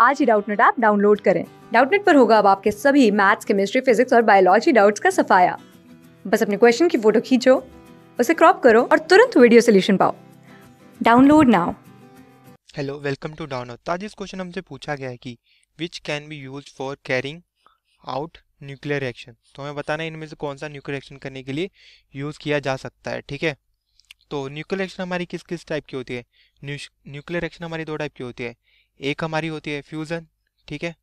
आज ही Doubtnut app download करें। डाउटनेट पर होगा अब आपके सभी मैथ्स, केमिस्ट्री, फिजिक्स और बायोलॉजी डाउट्स का सफाया। बस अपने क्वेश्चन की फ़ोटो खींचो, उसे क्रॉप करो और तुरंत वीडियो सोल्यूशन पाओ। Download now. Hello welcome to download तो आज इस क्वेश्चन हमसे पूछा गया है कि which can be used for carrying out nuclear reaction तो हमें बताना है इनमें से कौन सा न्यूक्लियर रिएक्शन करने के लिए यूज़ किया जा सकता है, ठीक है? तो न्यूक्लियर रिएक्शन हमारी किस किस टाइप की होती है? न्यूक्लियर रिएक्शन हमारी दो टाइप की होती है। एक हमारी होती है फ्यूज़न ठीक है?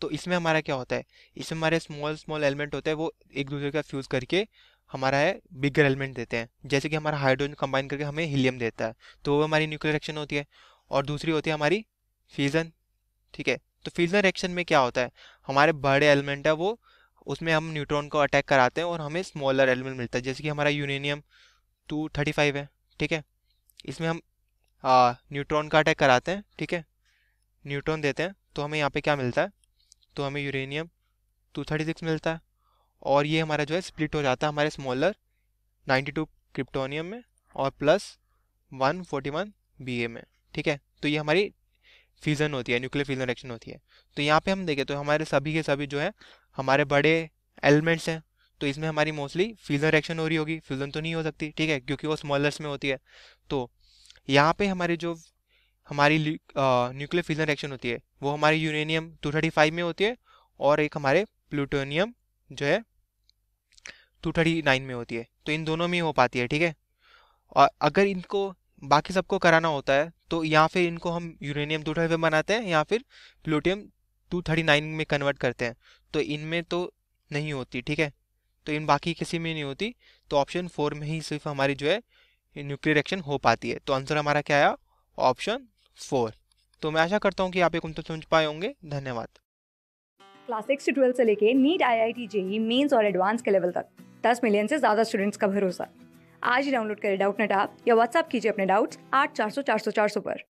तो इसमें हमारा क्या होता है? इसमें हमारे स्मॉल स्मॉल एलिमेंट होते हैं, वो एक दूसरे का फ्यूज़ करके हमारा है बिगर एलिमेंट देते हैं। जैसे कि हमारा हाइड्रोजन कंबाइन करके हमें हीलियम देता है तो वो हमारी न्यूक्लियर रिएक्शन होती है। और दूसरी होती है हमारी फ्यूज़न ठीक है? तो फ्यूज़न रिएक्शन में क्या होता है? हमारे बड़े एलिमेंट है वो, उसमें हम न्यूट्रॉन को अटैक कराते हैं और हमें स्मॉलर एलिमेंट मिलता है। जैसे कि हमारा यूरेनियम टू थर्टी फाइव है, ठीक है? इसमें हम न्यूट्रॉन का अटैक कराते हैं, ठीक है? न्यूट्रॉन देते हैं तो हमें यहाँ पे क्या मिलता है? तो हमें यूरेनियम टू थर्टी सिक्स मिलता है। और ये हमारा जो है स्प्लिट हो जाता है हमारे स्मॉलर नाइन्टी टू क्रिप्टोनियम में और plus one forty one B A में, ठीक है? तो ये हमारी फ्यूज़न होती है न्यूक्लियर फ्यूज़न रिएक्शन होती है। तो यहाँ पे हम देखें तो हमारे सभी के सभी जो है, हमारे बड़े एलिमेंट्स हैं तो इसमें हमारी मोस्टली फ्यूज़न रिएक्शन हो रही होगी। फ्यूज़न तो नहीं हो सकती, ठीक है? क्योंकि वो स्मॉलर्स में होती है। तो यहाँ पे हमारे जो हमारी न्यूक्लियर फ्यूजन रिएक्शन होती है। वो हमारी यूरेनियम 235 में होती है और एक हमारे प्लूटोनियम जो है 239 में होती है। तो इन दोनों में हो पाती है, ठीक है? और अगर इनको बाकी सबको कराना होता है तो या फिर इनको हम यूरेनियम टू थर्टी बनाते हैं, या फिर प्लूटियम टू थर्टी नाइन में कन्वर्ट करते हैं। तो इनमें तो नहीं होती, ठीक है? तो इन बाकी किसी में नहीं होती तो ऑप्शन फोर में ही सिर्फ़ हमारी जो है न्यूक्लियर रिएक्शन हो पाती है। तो आंसर हमारा क्या आया? Option four. तो मैं आशा करता हूँ कि आप एक तो समझ पाए होंगे। धन्यवाद। क्लास सिक्स से ट्वेल्थ से लेके NEET I I T JEE mains और एडवांस के लेवल तक। दस मिलियन से ज़्यादा स्टूडेंट्स का भरोसा। आज ही डाउनलोड करें डाउट नेट आप या व्हाट्सअप कीजिए अपने डाउट्स आठ चार सौ चार सौ चार सौ पर।